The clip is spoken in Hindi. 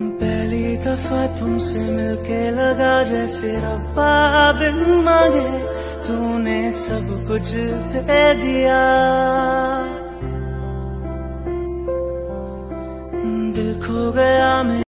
पहली दफ़ा तुमसे मिलके लगा जैसे रब्बा बिन मांगे, तूने सब कुछ दे दिया। दिल खो गया मैं